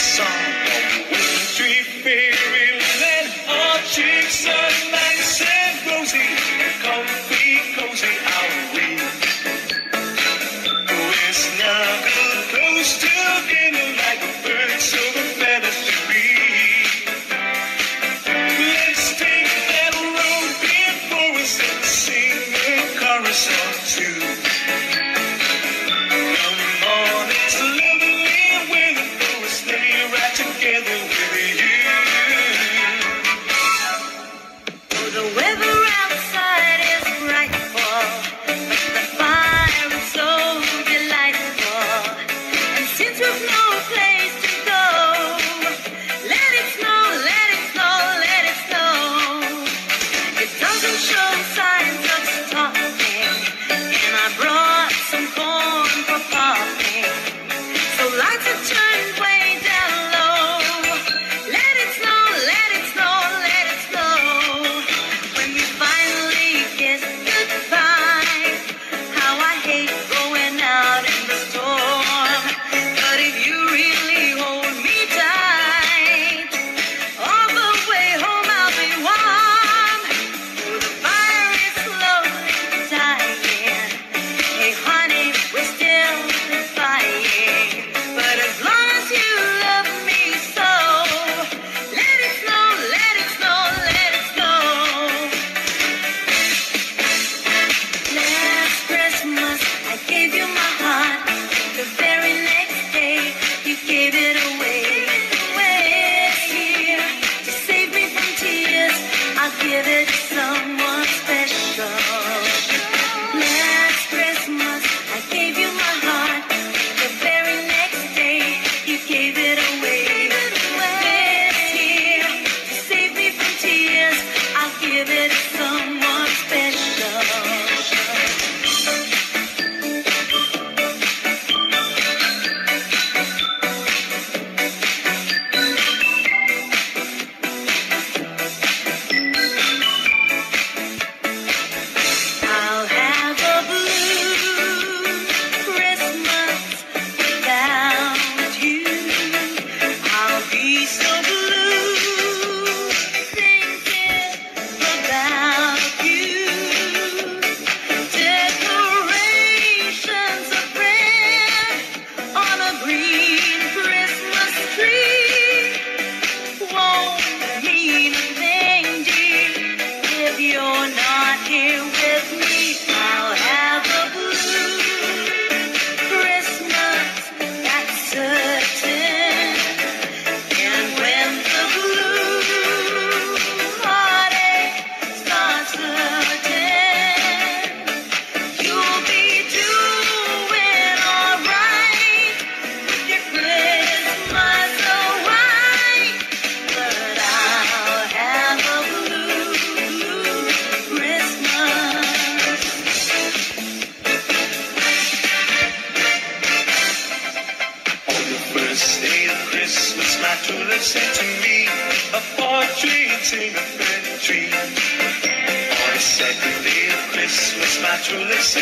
song.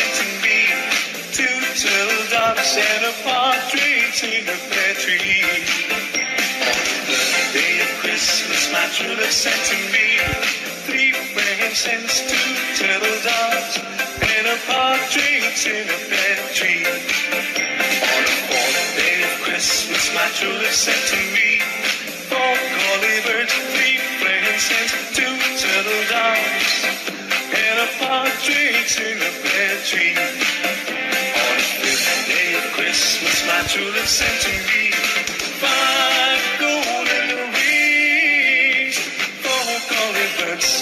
waiting me two turtle doves and a partridge in a pear tree. The day of Christmas my true love sent to me three presents, two turtle doves and a partridge in a pear tree. On a fourth day of Christmas my true love sent to me four golly birds, three presents, two turtle doves. century. Five golden rings, four calling birds,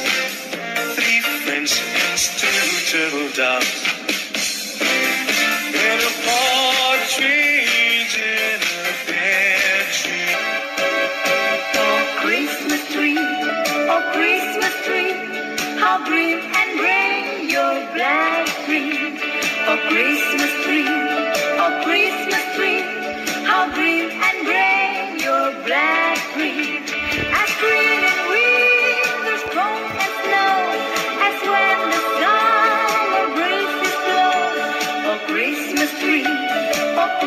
three French hens, two turtle doves, and a partridge in a pear tree. Oh Christmas tree, oh Christmas tree, how green and gray your black tree, oh Christmas tree.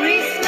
Christmas.